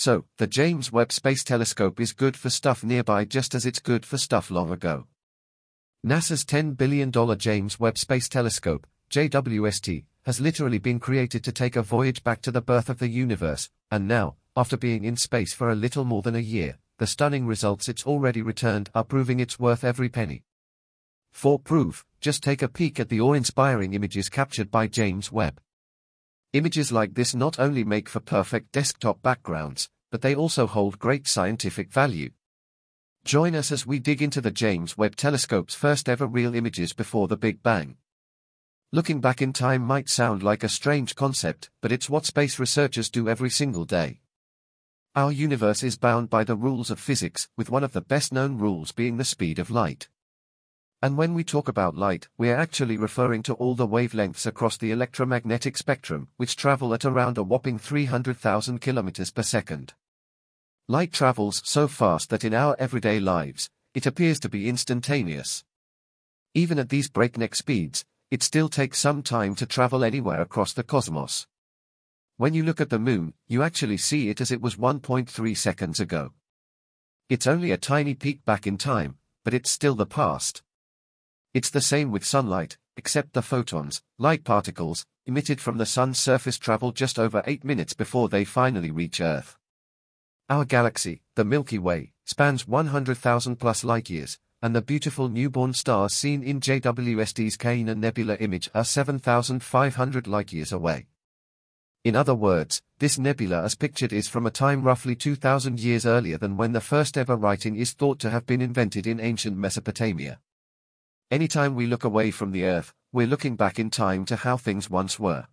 So, the James Webb Space Telescope is good for stuff nearby just as it's good for stuff long ago. NASA's $10 billion James Webb Space Telescope, JWST, has literally been created to take a voyage back to the birth of the universe, and now, after being in space for a little more than a year, the stunning results it's already returned are proving it's worth every penny. For proof, just take a peek at the awe-inspiring images captured by James Webb. Images like this not only make for perfect desktop backgrounds, but they also hold great scientific value. Join us as we dig into the James Webb Telescope's first ever real images before the Big Bang. Looking back in time might sound like a strange concept, but it's what space researchers do every single day. Our universe is bound by the rules of physics, with one of the best known rules being the speed of light. And when we talk about light, we are actually referring to all the wavelengths across the electromagnetic spectrum, which travel at around a whopping 300,000 kilometers per second. Light travels so fast that in our everyday lives, it appears to be instantaneous. Even at these breakneck speeds, it still takes some time to travel anywhere across the cosmos. When you look at the moon, you actually see it as it was 1.3 seconds ago. It's only a tiny peek back in time, but it's still the past. It's the same with sunlight, except the photons, light particles, emitted from the sun's surface travel just over 8 minutes before they finally reach Earth. Our galaxy, the Milky Way, spans 100,000 plus light-years, and the beautiful newborn stars seen in JWST's Carina Nebula image are 7,500 light-years away. In other words, this nebula as pictured is from a time roughly 2,000 years earlier than when the first ever writing is thought to have been invented in ancient Mesopotamia. Anytime we look away from the Earth, we're looking back in time to how things once were.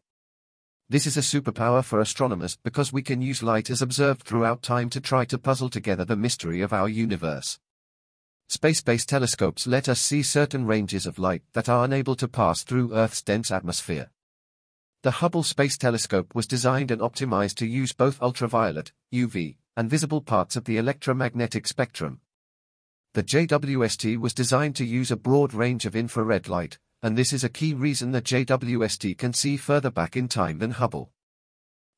This is a superpower for astronomers because we can use light as observed throughout time to try to puzzle together the mystery of our universe. Space-based telescopes let us see certain ranges of light that are unable to pass through Earth's dense atmosphere. The Hubble Space Telescope was designed and optimized to use both ultraviolet, UV, and visible parts of the electromagnetic spectrum, the JWST was designed to use a broad range of infrared light, and this is a key reason the JWST can see further back in time than Hubble.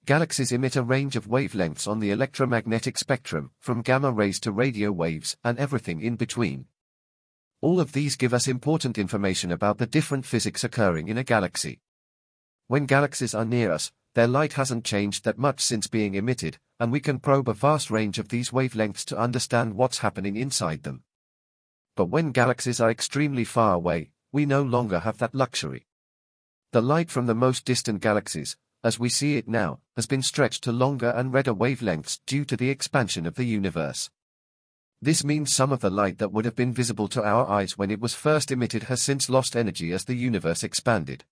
Galaxies emit a range of wavelengths on the electromagnetic spectrum, from gamma rays to radio waves and everything in between. All of these give us important information about the different physics occurring in a galaxy. When galaxies are near us, their light hasn't changed that much since being emitted, and we can probe a vast range of these wavelengths to understand what's happening inside them but when galaxies are extremely far away, we no longer have that luxury. The light from the most distant galaxies, as we see it now, has been stretched to longer and redder wavelengths due to the expansion of the universe. This means some of the light that would have been visible to our eyes when it was first emitted has since lost energy as the universe expanded.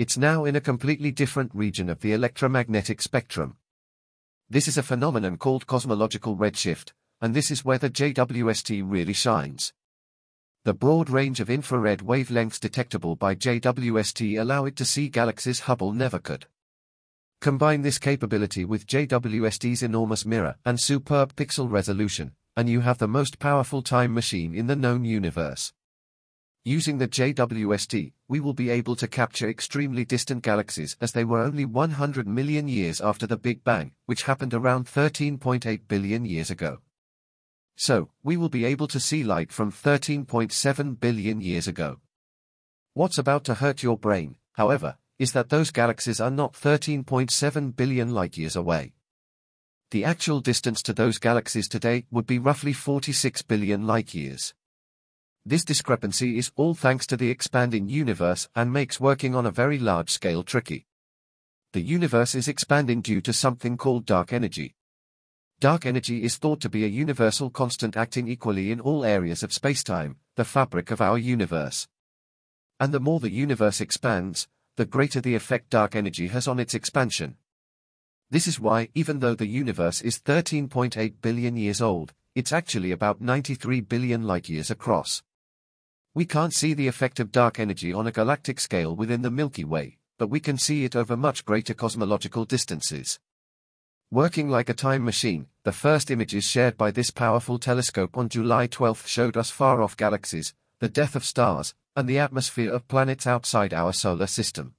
It's now in a completely different region of the electromagnetic spectrum. This is a phenomenon called cosmological redshift, and this is where the JWST really shines. The broad range of infrared wavelengths detectable by JWST allow it to see galaxies Hubble never could. Combine this capability with JWST's enormous mirror and superb pixel resolution, and you have the most powerful time machine in the known universe. Using the JWST, we will be able to capture extremely distant galaxies as they were only 100 million years after the Big Bang, which happened around 13.8 billion years ago. So, we will be able to see light from 13.7 billion years ago. What's about to hurt your brain, however, is that those galaxies are not 13.7 billion light-years away. The actual distance to those galaxies today would be roughly 46 billion light-years. This discrepancy is all thanks to the expanding universe and makes working on a very large scale tricky. The universe is expanding due to something called dark energy, Dark energy is thought to be a universal constant acting equally in all areas of spacetime, the fabric of our universe. And the more the universe expands, the greater the effect dark energy has on its expansion. This is why, even though the universe is 13.8 billion years old, it's actually about 93 billion light-years across. We can't see the effect of dark energy on a galactic scale within the Milky Way, but we can see it over much greater cosmological distances. Working like a time machine, the first images shared by this powerful telescope on July 12 showed us far-off galaxies, the death of stars, and the atmosphere of planets outside our solar system.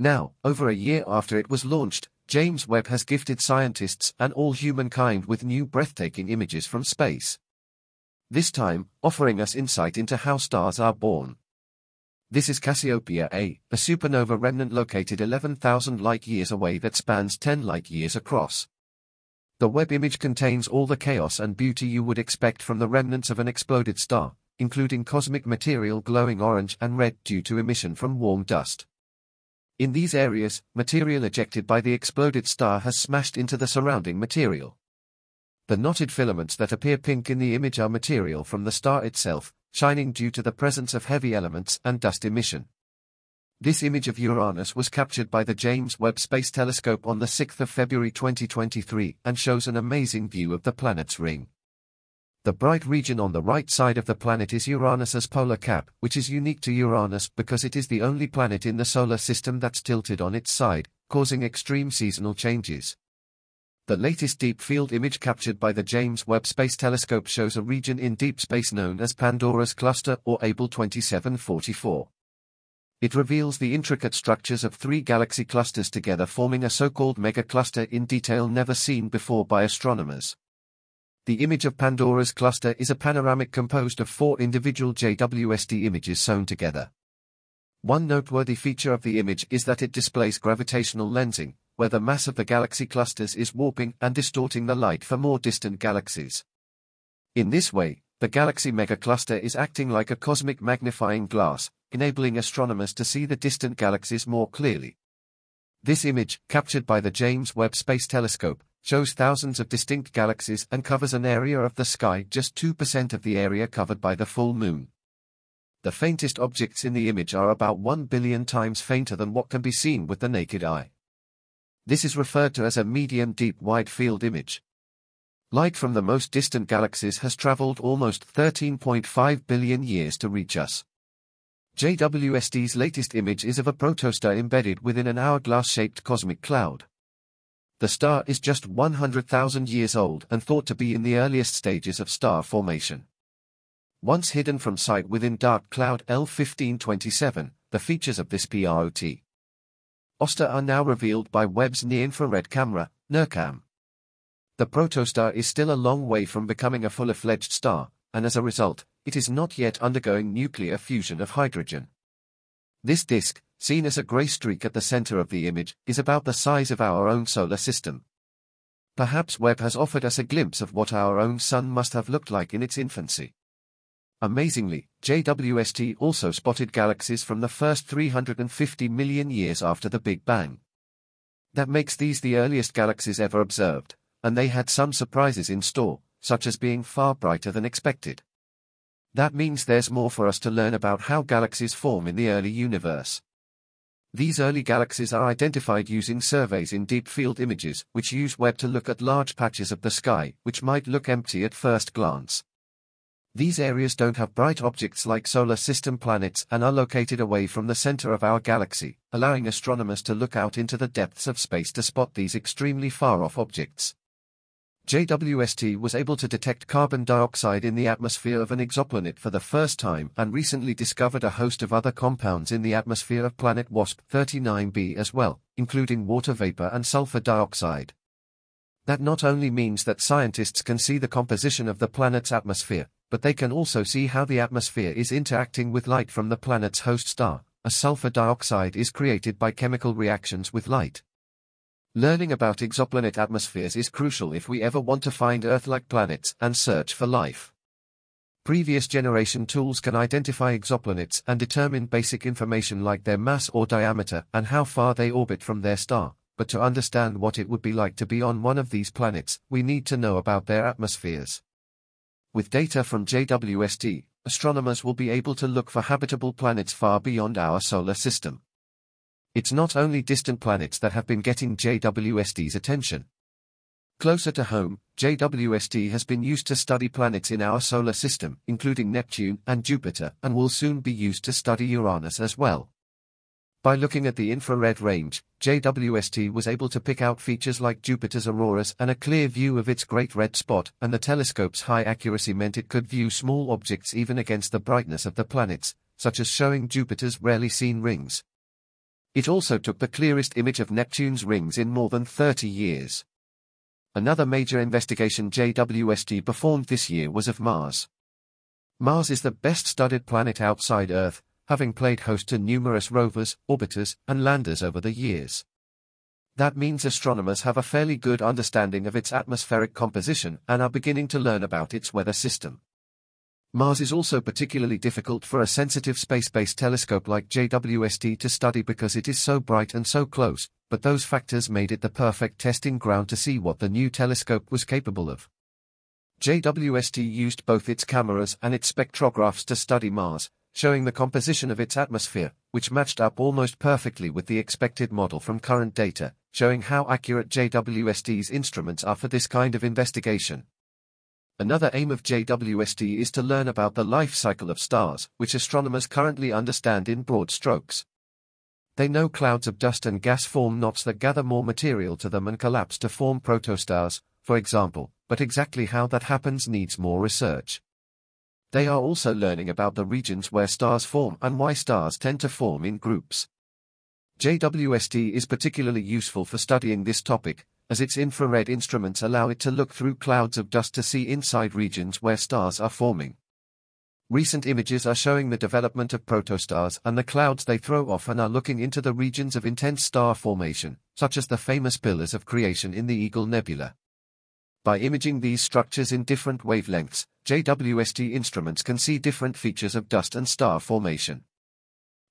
Now, over a year after it was launched, James Webb has gifted scientists and all humankind with new breathtaking images from space. This time, offering us insight into how stars are born. This is Cassiopeia A, a supernova remnant located 11,000 light-years away that spans 10 light-years across. The Webb image contains all the chaos and beauty you would expect from the remnants of an exploded star, including cosmic material glowing orange and red due to emission from warm dust. In these areas, material ejected by the exploded star has smashed into the surrounding material. The knotted filaments that appear pink in the image are material from the star itself, shining due to the presence of heavy elements and dust emission. This image of Uranus was captured by the James Webb Space Telescope on the 6th of February 2023 and shows an amazing view of the planet's ring. The bright region on the right side of the planet is Uranus's polar cap, which is unique to Uranus because it is the only planet in the solar system that's tilted on its side, causing extreme seasonal changes. The latest deep field image captured by the James Webb Space Telescope shows a region in deep space known as Pandora's Cluster or Abell 2744. It reveals the intricate structures of three galaxy clusters together forming a so-called megacluster in detail never seen before by astronomers. The image of Pandora's cluster is a panoramic composed of four individual JWST images sewn together. One noteworthy feature of the image is that it displays gravitational lensing, where the mass of the galaxy clusters is warping and distorting the light for more distant galaxies. In this way, the galaxy megacluster is acting like a cosmic magnifying glass, enabling astronomers to see the distant galaxies more clearly. This image, captured by the James Webb Space Telescope, shows thousands of distinct galaxies and covers an area of the sky just 2% of the area covered by the full moon. The faintest objects in the image are about 1 billion times fainter than what can be seen with the naked eye. This is referred to as a medium deep wide field image. Light from the most distant galaxies has traveled almost 13.5 billion years to reach us. JWST's latest image is of a protostar embedded within an hourglass-shaped cosmic cloud. The star is just 100,000 years old and thought to be in the earliest stages of star formation. Once hidden from sight within dark cloud L1527, the features of this PROT Oster are now revealed by Webb's near-infrared camera, NIRCam. The protostar is still a long way from becoming a fully-fledged star, and as a result, it is not yet undergoing nuclear fusion of hydrogen. This disk, seen as a grey streak at the center of the image, is about the size of our own solar system. Perhaps Webb has offered us a glimpse of what our own sun must have looked like in its infancy. Amazingly, JWST also spotted galaxies from the first 350 million years after the Big Bang. That makes these the earliest galaxies ever observed, and they had some surprises in store, such as being far brighter than expected. That means there's more for us to learn about how galaxies form in the early universe. These early galaxies are identified using surveys in deep field images, which use Webb to look at large patches of the sky, which might look empty at first glance. These areas don't have bright objects like solar system planets and are located away from the center of our galaxy, allowing astronomers to look out into the depths of space to spot these extremely far-off objects. JWST was able to detect carbon dioxide in the atmosphere of an exoplanet for the first time and recently discovered a host of other compounds in the atmosphere of planet WASP 39b as well, including water vapor and sulfur dioxide. That not only means that scientists can see the composition of the planet's atmosphere, but they can also see how the atmosphere is interacting with light from the planet's host star, A sulfur dioxide is created by chemical reactions with light. Learning about exoplanet atmospheres is crucial if we ever want to find Earth-like planets and search for life. Previous generation tools can identify exoplanets and determine basic information like their mass or diameter and how far they orbit from their star, but to understand what it would be like to be on one of these planets, we need to know about their atmospheres. With data from JWST, astronomers will be able to look for habitable planets far beyond our solar system. It's not only distant planets that have been getting JWST's attention. Closer to home, JWST has been used to study planets in our solar system, including Neptune and Jupiter, and will soon be used to study Uranus as well. By looking at the infrared range, JWST was able to pick out features like Jupiter's auroras and a clear view of its great red spot, and the telescope's high accuracy meant it could view small objects even against the brightness of the planets, such as showing Jupiter's rarely seen rings. It also took the clearest image of Neptune's rings in more than 30 years. Another major investigation JWST performed this year was of Mars. Mars is the best studied planet outside Earth, having played host to numerous rovers, orbiters, and landers over the years. That means astronomers have a fairly good understanding of its atmospheric composition and are beginning to learn about its weather system. Mars is also particularly difficult for a sensitive space-based telescope like JWST to study because it is so bright and so close, but those factors made it the perfect testing ground to see what the new telescope was capable of. JWST used both its cameras and its spectrographs to study Mars, showing the composition of its atmosphere, which matched up almost perfectly with the expected model from current data, showing how accurate JWST's instruments are for this kind of investigation. Another aim of JWST is to learn about the life cycle of stars, which astronomers currently understand in broad strokes. They know clouds of dust and gas form knots that gather more material to them and collapse to form protostars, for example, but exactly how that happens needs more research. They are also learning about the regions where stars form and why stars tend to form in groups. JWST is particularly useful for studying this topic, as its infrared instruments allow it to look through clouds of dust to see inside regions where stars are forming. Recent images are showing the development of protostars and the clouds they throw off and are looking into the regions of intense star formation, such as the famous pillars of creation in the Eagle Nebula. By imaging these structures in different wavelengths, JWST instruments can see different features of dust and star formation.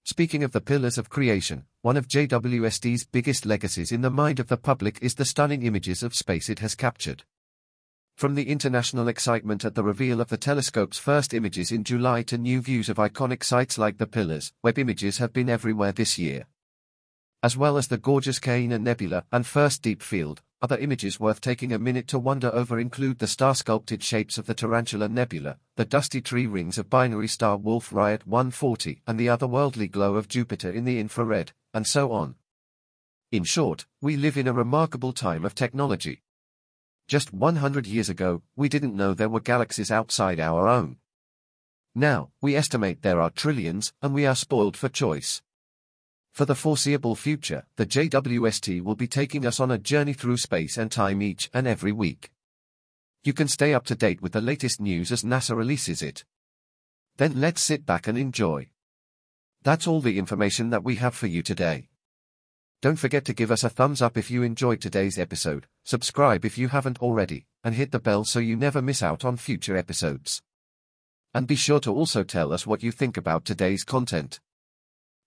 Speaking of the pillars of creation, one of JWST's biggest legacies in the mind of the public is the stunning images of space it has captured. From the international excitement at the reveal of the telescope's first images in July to new views of iconic sites like the pillars, Webb images have been everywhere this year. As well as the gorgeous Carina Nebula and first deep field, other images worth taking a minute to wonder over include the star-sculpted shapes of the Tarantula Nebula, the dusty tree rings of binary star Wolf Rayet 140 and the otherworldly glow of Jupiter in the infrared, and so on. In short, we live in a remarkable time of technology. Just 100 years ago, we didn't know there were galaxies outside our own. Now, we estimate there are trillions, and we are spoiled for choice. For the foreseeable future, the JWST will be taking us on a journey through space and time each and every week. You can stay up to date with the latest news as NASA releases it. Then let's sit back and enjoy. That's all the information that we have for you today. Don't forget to give us a thumbs up if you enjoyed today's episode, subscribe if you haven't already, and hit the bell so you never miss out on future episodes. And be sure to also tell us what you think about today's content.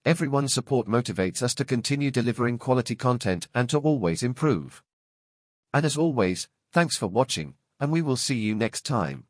Everyone's support motivates us to continue delivering quality content and to always improve. And as always, thanks for watching, and we will see you next time.